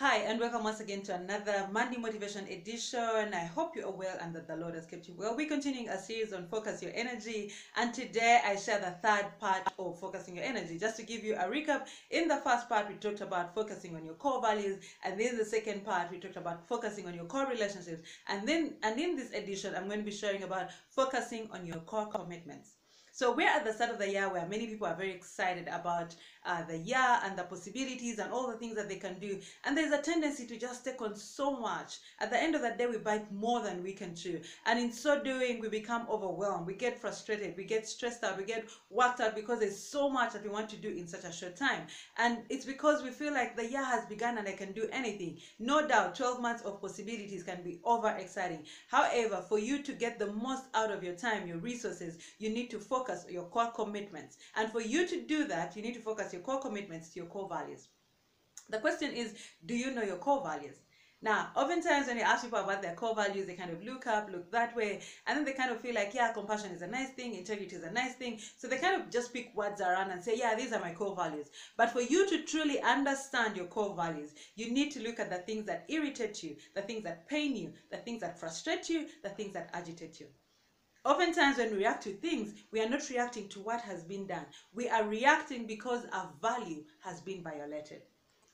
Hi, and welcome once again to another Monday Motivation Edition. I hope you are well and that the Lord has kept you well. We're continuing a series on Focus Your Energy, and today I share the third part of Focusing Your Energy. Just to give you a recap, in the first part, we talked about focusing on your core values, and then the second part, we talked about focusing on your core relationships. And then, and in this edition, I'm going to be sharing about focusing on your core commitments. So we're at the start of the year where many people are very excited about uh, the year and the possibilities and all the things that they can do. And there's a tendency to just take on so much. At the end of the day, we bite more than we can chew. And in so doing, we become overwhelmed. We get frustrated. We get stressed out. We get worked out because there's so much that we want to do in such a short time. And it's because we feel like the year has begun and I can do anything. No doubt, 12 months of possibilities can be over exciting. However, for you to get the most out of your time, your resources, you need to focus on your core commitments. And for you to do that, you need to focus your core commitments to your core values. The question is, do you know your core values? Now, oftentimes when you ask people about their core values, they kind of look up, look that way, and then they kind of feel like, yeah, compassion is a nice thing, integrity is a nice thing. So they kind of just pick words around and say, yeah, these are my core values. But for you to truly understand your core values, you need to look at the things that irritate you, the things that pain you, the things that frustrate you, the things that agitate you. Oftentimes, when we react to things, we are not reacting to what has been done. We are reacting because a value has been violated.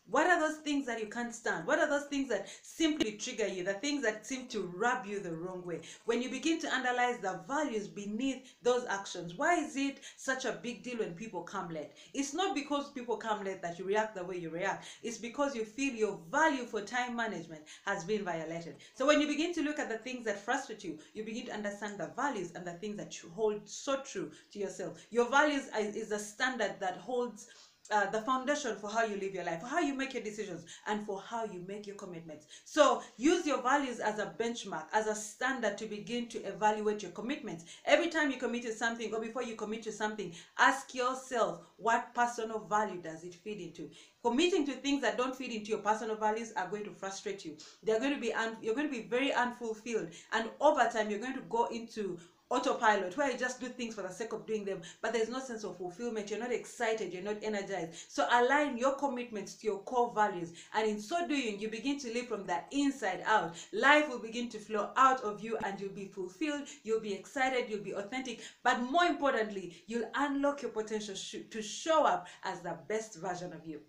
What are those things that you can't stand? What are those things that simply trigger you? The things that seem to rub you the wrong way? When you begin to analyze the values beneath those actions, why is it such a big deal when people come late? It's not because people come late that you react the way you react. It's because you feel your value for time management has been violated. So when you begin to look at the things that frustrate you, you begin to understand the values and the things that you hold so true to yourself. Your values is a standard that holds uh, the foundation for how you live your life, for how you make your decisions, and for how you make your commitments. So use your values as a benchmark, as a standard to begin to evaluate your commitments. Every time you commit to something or before you commit to something, ask yourself what personal value does it feed into. Committing to things that don't feed into your personal values are going to frustrate you. They're going to be un- you're going to be very unfulfilled, and over time you're going to go into autopilot where you just do things for the sake of doing them but there's no sense of fulfillment. You're not excited you're not energized. So align your commitments to your core values. And in so doing you begin to live from the inside out. Life will begin to flow out of you and you'll be fulfilled you'll be excited you'll be authentic. But more importantly you'll unlock your potential sh- to show up as the best version of you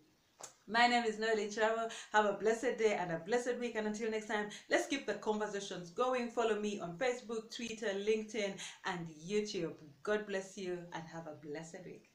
my name is Noeline Kirabo. Have a blessed day and a blessed week. And until next time, let's keep the conversations going. Follow me on Facebook, Twitter, LinkedIn, and YouTube. God bless you and have a blessed week.